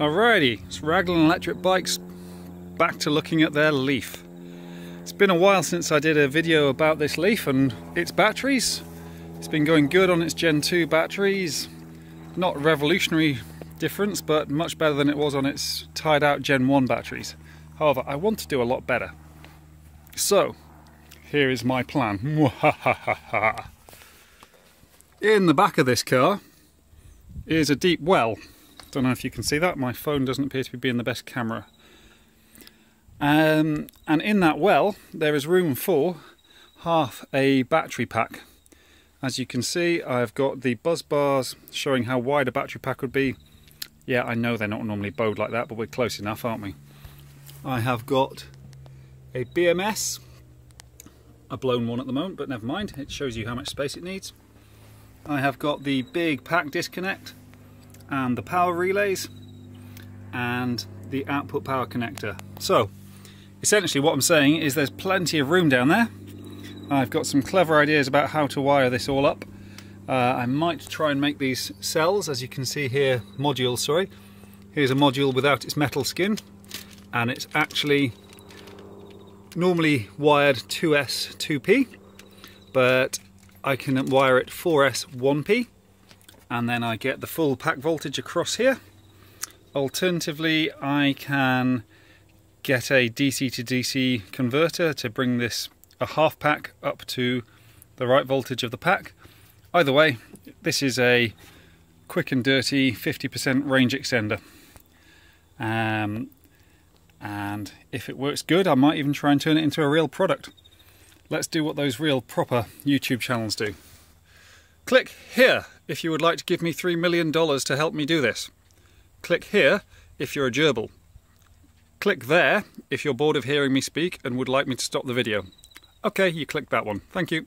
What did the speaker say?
Alrighty, it's Raglan Electric Bikes back to looking at their Leaf. It's been a while since I did a video about this Leaf and its batteries. It's been going good on its Gen 2 batteries. Not revolutionary difference, but much better than it was on its tied out Gen 1 batteries. However, I want to do a lot better. So, here is my plan. In the back of this car is a deep well don't know if you can see that. My phone doesn't appear to be being the best camera. Um, and in that well, there is room for half a battery pack. As you can see, I've got the bus bars showing how wide a battery pack would be. Yeah, I know they're not normally bowed like that, but we're close enough, aren't we? I have got a BMS, a blown one at the moment, but never mind. It shows you how much space it needs. I have got the big pack disconnect and the power relays and the output power connector. So essentially what I'm saying is there's plenty of room down there. I've got some clever ideas about how to wire this all up. Uh, I might try and make these cells, as you can see here, modules, sorry. Here's a module without its metal skin, and it's actually normally wired 2S 2P, but I can wire it 4S 1P and then I get the full pack voltage across here. Alternatively, I can get a DC to DC converter to bring this a half pack up to the right voltage of the pack. Either way, this is a quick and dirty 50% range extender. Um, and if it works good, I might even try and turn it into a real product. Let's do what those real proper YouTube channels do. Click here if you would like to give me $3 million to help me do this. Click here if you're a gerbil. Click there if you're bored of hearing me speak and would like me to stop the video. Okay, you clicked that one. Thank you.